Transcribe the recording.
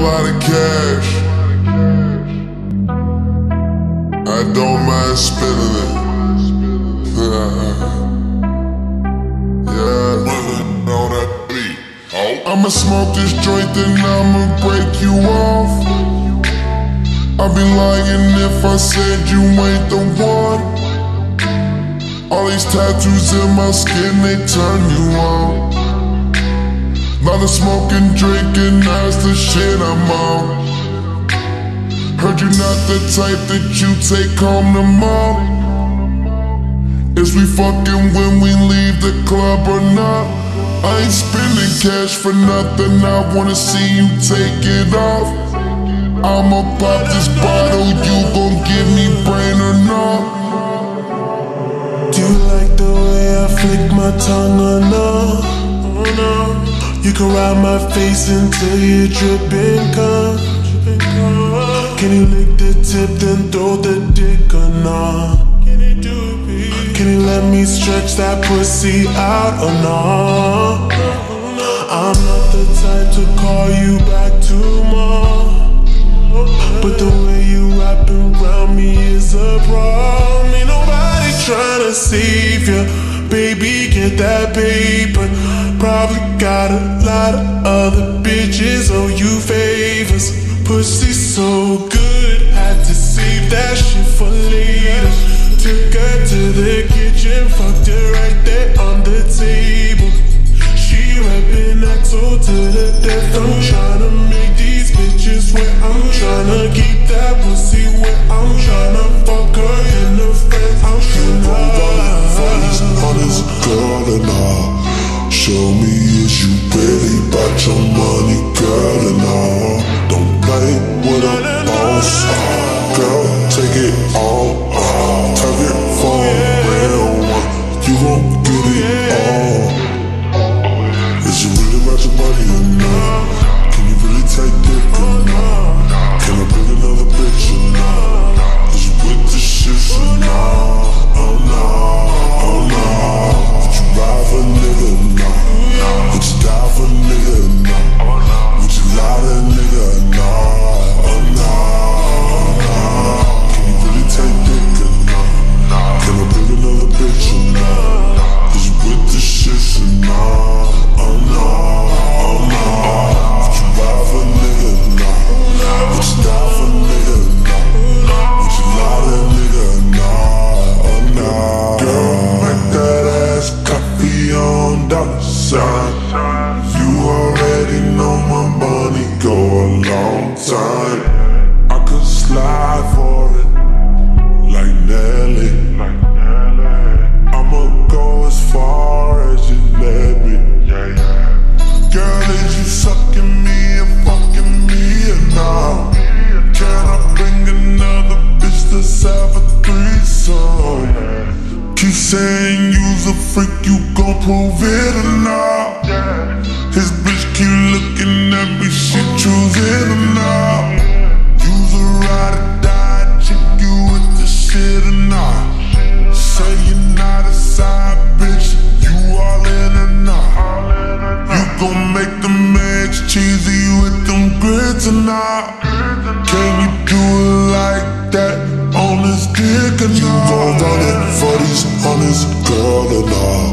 lot of cash. I don't mind spending it. yeah. On that beat. I'ma smoke this joint and I'ma break you off. I'd be lying if I said you ain't the one. All these tattoos in my skin, they turn you on. Lot of smoking, drinking, that's the shit I'm on. Heard you're not the type that you take home to mom. Is we fucking when we leave the club or not? I ain't spending cash for nothing, I wanna see you take it off. I'ma pop this bottle, you gon' give me brain or not? Do you like the way I flick my tongue or no? You can ride my face until you dripping cum. Can you lick the tip then throw the dick or not? Can you let me stretch that pussy out or not? I'm not the type to call you back tomorrow. But the way you wrapping around me is a problem. Ain't nobody trying to save you. Baby, get that paper. Probably got a lot of other bitches owe you favors. Pussy so good, had to save that shit for later. Took her to the kitchen, fucked her right there on the table. She rapping XO to the death. Sign. You already know my money go a long time. I could slide for it like Nelly. I'ma go as far as you let me. Girl, is you sucking me and fucking me or not? Can I bring another bitch to have a threesome? Keep saying you's a freak, you gon' prove it or not? His bitch keep looking at me, she choosing or not? You's a ride or die chick, you with the shit or not? Say you're not a side bitch, you all in or not? You gon' make them eggs cheesy with them grits or not? Can you do it like that on this dick or not? You gon' run it for these honest girl and all.